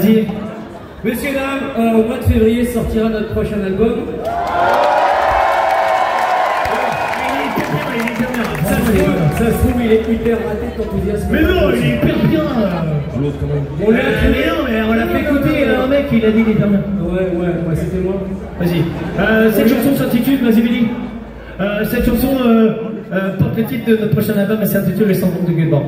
Vas-y. Messieurs, dames, euh, au mois de février sortira notre prochain album. Ça se trouve, ça se trouve, il est hyper raté. Mais non, il est hyper bien euh. On l'a Mais non, mais on l'a fait écouter, euh. un mec, il a dit il est hyper bien. Ouais, ouais, ouais, c'était moi. Vas-y. Euh, cette chanson s'intitule, vas-y Billy. Cette chanson porte le titre de notre prochain album, elle s'intitule Les 100 de Gilmore.